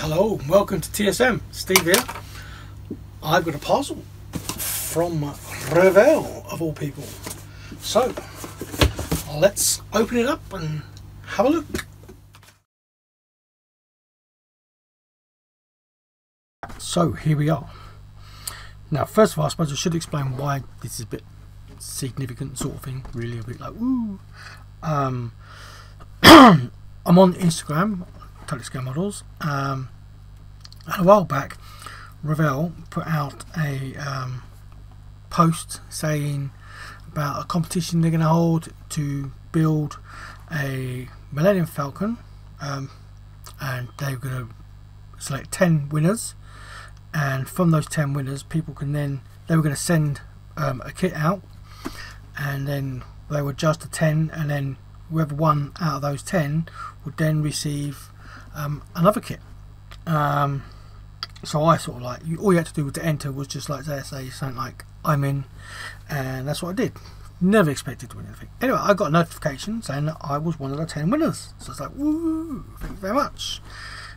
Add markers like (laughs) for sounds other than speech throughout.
Hello, and welcome to TSM. Steve here. I've got a parcel from Revell, of all people. So, let's open it up and have a look. So, here we are. Now, first of all, I suppose I should explain why this is a bit significant, sort of thing. Really, a bit like, ooh. Um, (clears throat) I'm on Instagram, Scale Models. Um, and a while back, Revell put out a um, post saying about a competition they're going to hold to build a Millennium Falcon, um, and they're going to select 10 winners. And from those 10 winners, people can then they were going to send um, a kit out, and then they would judge the 10, and then whoever won out of those 10 would then receive um, another kit. Um, so I sort of like, you, all you had to do to enter was just like say, say something like, I'm in, and that's what I did. Never expected to win anything. Anyway, I got a notification saying that I was one of the 10 winners. So it's like, woo, thank you very much.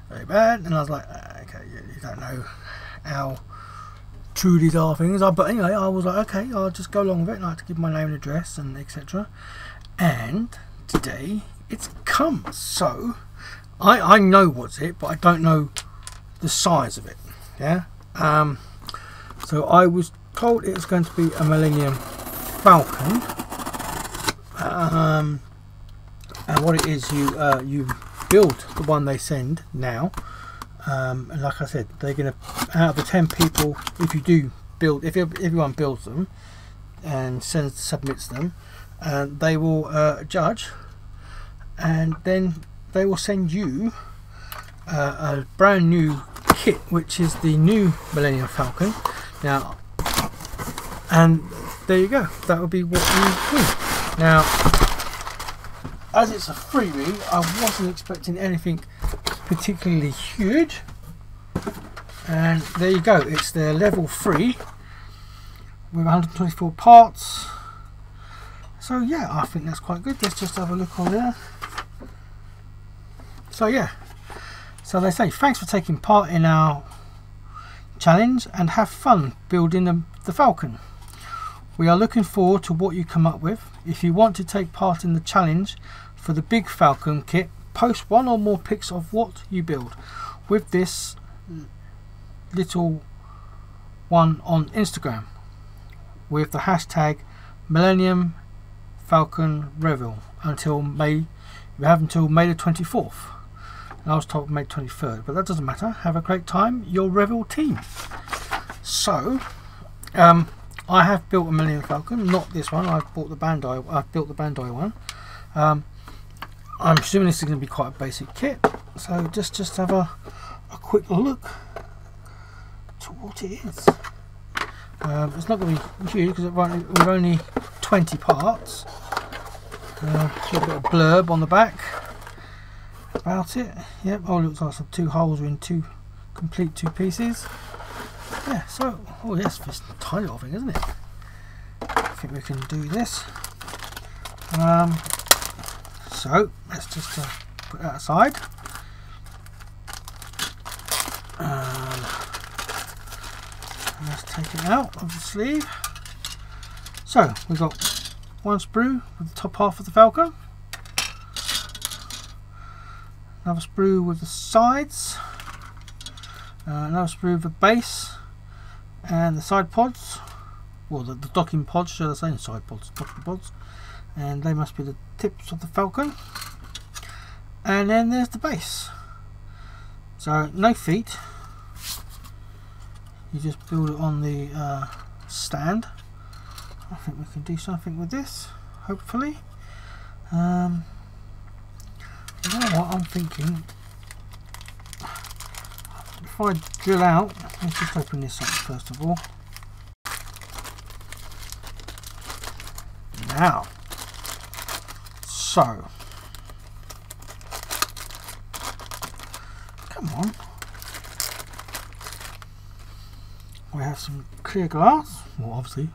Very bad. And I was like, uh, okay, you, you don't know how true these are things. But anyway, I was like, okay, I'll just go along with it. And I had to give my name and address and etc. And today it's come. So I, I know what's it, but I don't know the size of it. Yeah. Um, so I was told it was going to be a Millennium Falcon. Um, and what it is, you uh, you build the one they send now. Um, and like I said, they're going to out of the ten people, if you do build, if everyone builds them and sends submits them, and uh, they will uh, judge, and then they will send you uh, a brand new kit, which is the new Millennium Falcon. Now, and there you go. That would be what you win. Now, as it's a freebie, I wasn't expecting anything particularly huge. And there you go. It's the level 3 with 124 parts. So yeah, I think that's quite good. Let's just have a look on there. So yeah, so they say, thanks for taking part in our challenge and have fun building the, the Falcon. We are looking forward to what you come up with. If you want to take part in the challenge for the big Falcon kit, post one or more pics of what you build with this little one on Instagram with the hashtag Millennium Falcon Revell until May. We have until May the 24th. I was told May 23rd, but that doesn't matter. Have a great time, your Revell team. So, um, I have built a Millennium Falcon, not this one. I've bought the Bandai. I've built the Bandai one. Um, I'm assuming this is going to be quite a basic kit. So just just have a a quick look to what it is. Um, it's not going to be huge because we've only 20 parts. Uh, a little bit of blurb on the back about it. Yep, oh looks like some two holes are in two complete two pieces. Yeah, so oh yes, this tiny little thing, isn't it? I think we can do this. Um, so let's just uh, put that aside. Um, let's take it out of the sleeve. So we've got one sprue with the top half of the Falcon another sprue with the sides, uh, another sprue with the base, and the side pods, well the, the docking pods, should I say, side pods, docking pods, and they must be the tips of the Falcon. And then there's the base. So no feet. You just build it on the uh, stand. I think we can do something with this, hopefully. Um, you know what I'm thinking? If I drill out, let's just open this up first of all. Now, so, come on. We have some clear glass, well obviously,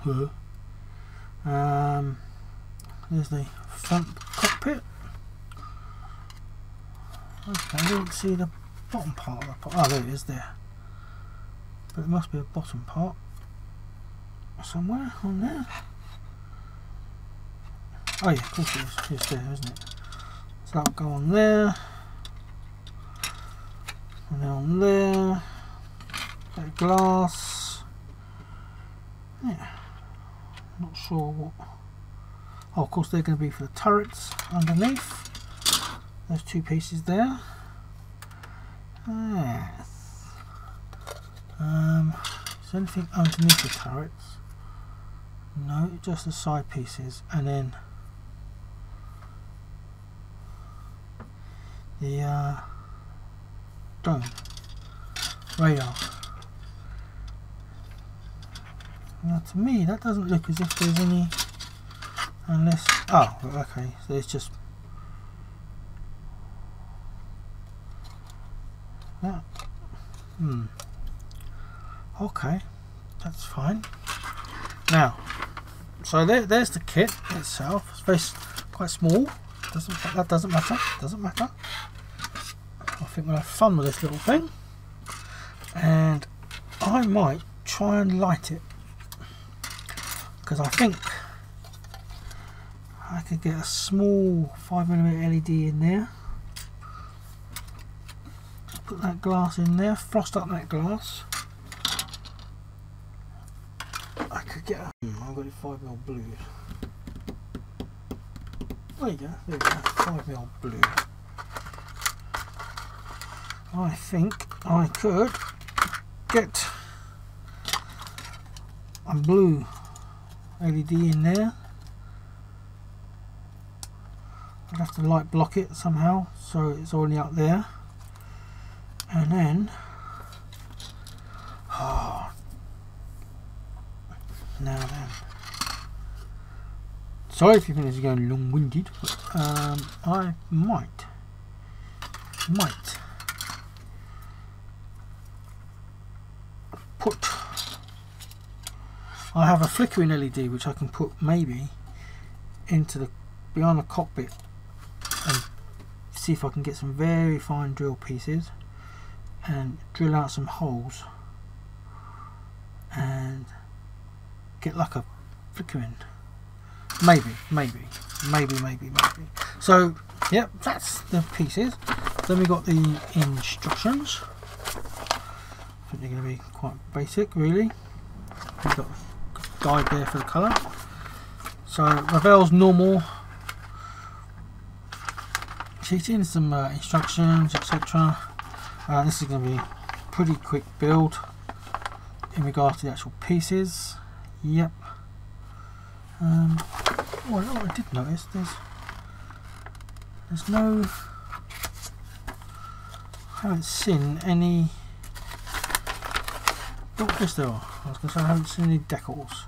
um, there's the front cockpit. Okay, I didn't see the bottom part of the pot? Oh, there it is there. But it must be a bottom part somewhere on there. Oh yeah, of course it is. It's there, isn't it? So that'll go on there. And then on there. That glass. Yeah. Not sure what. Oh, of course they're going to be for the turrets underneath. Those two pieces there. Yes. Um, is there anything underneath the turrets? No, just the side pieces, and then the uh, dome radar. Now, to me, that doesn't look as if there's any, unless. Oh, okay. So it's just that. Hmm. Okay, that's fine. Now, so there, there's the kit itself. It's very quite small. Doesn't that doesn't matter. Doesn't matter. I think we'll have fun with this little thing, and I might try and light it because I think I could get a small 5mm LED in there put that glass in there, frost up that glass. I could get a, hmm, I've got a 5mm blue. There you go, there you go, 5mm blue. I think I could get a blue LED in there. I'd have to light block it somehow so it's already up there and then oh, now then. Sorry if you think this is going long-winded but um, I might might put I have a flickering LED which I can put maybe into the behind the cockpit and see if I can get some very fine drill pieces and drill out some holes and get like a flickering. Maybe maybe maybe maybe maybe. So yep that's the pieces. Then we got the instructions. I think they're going to be quite basic really. We've got a guide there for the colour. So Revell's normal sheeting some uh, instructions etc uh, this is going to be a pretty quick build in regards to the actual pieces. Yep. Um, oh, I did notice there's there's no I haven't seen any oh yes there are I was going to say I haven't seen any decals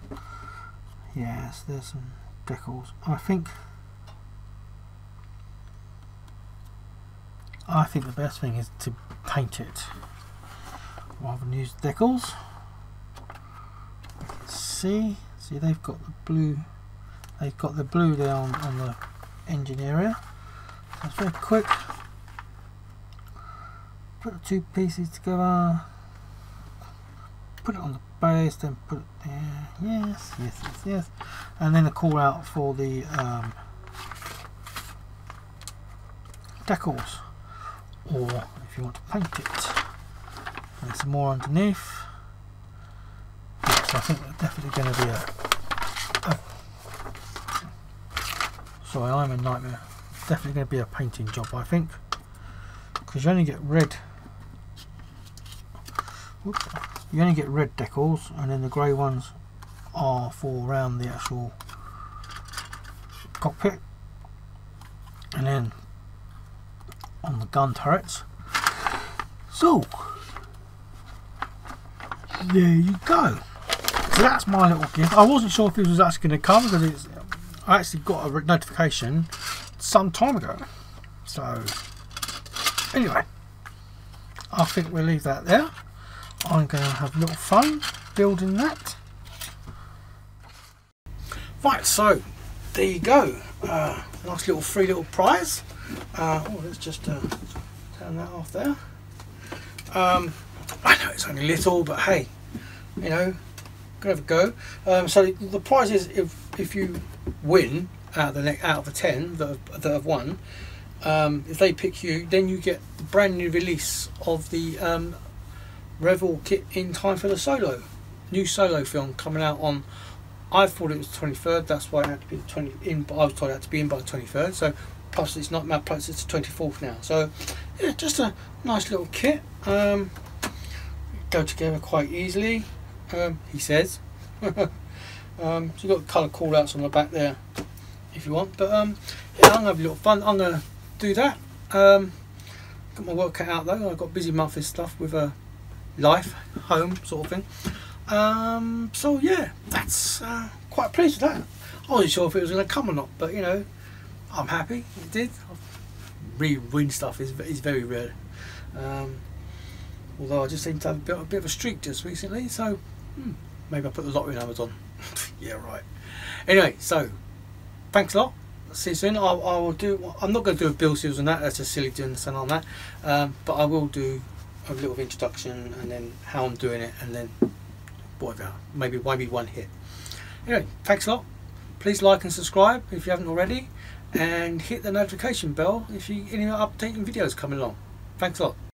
yes there's some decals I think I think the best thing is to paint it rather than use decals. See, see they've got the blue, they've got the blue there on, the engine area. That's very quick. Put the two pieces together. Put it on the base, then put it there. Yes, yes, yes, yes. And then a call out for the um, decals or you want to paint it. And some more underneath. Yes, I think there's definitely going to be a, a sorry I'm a nightmare definitely going to be a painting job I think because you only get red whoops, you only get red decals and then the grey ones are for around the actual cockpit and then on the gun turrets. So, there you go. So that's my little gift. I wasn't sure if this was actually going to come because it's, I actually got a notification some time ago. So, anyway, I think we'll leave that there. I'm going to have a little fun building that. Right, so there you go. Uh, nice little free little prize. Uh, oh, let's just uh, turn that off there. Um, I know it's only little, but hey, you know, gonna have a go. Um, so the, prize is if if you win out of the out of the ten that have, that have won, um, if they pick you, then you get the brand new release of the um, Revell kit in time for the solo new solo film coming out on. I thought it was twenty third. That's why it had to be the twenty in. But I was told it had to be in by the twenty third. So plus it's not Mad plus it's the twenty fourth now. So yeah, just a nice little kit. Um, go together quite easily. Um, he says. (laughs) um, so you've got colour call outs on the back there if you want. But um, yeah, I'm gonna have a little fun. I'm gonna do that. Um, got my work cut out though. I've got busy month stuff with a life, home sort of thing. Um, so yeah, that's uh, quite pleased with that. I wasn't sure if it was going to come or not, but you know, I'm happy it did. Re-win stuff is is very rare. Um, although I just seem to have a bit, a bit of a streak just recently, so hmm, maybe I put the lottery numbers on. (laughs) yeah, right. Anyway, so thanks a lot. See you soon. I, I will do. I'm not going to do a bill seals on that. That's just silly doing something on that. Um, but I will do a little introduction and then how I'm doing it, and then whatever, maybe maybe one hit. Anyway, thanks a lot. Please like and subscribe if you haven't already, and hit the notification bell if you any updating videos coming along. Thanks a lot.